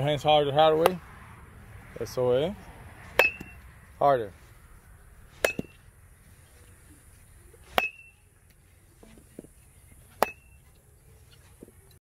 Hands harder, Hardaway. way. Eso es. Harder.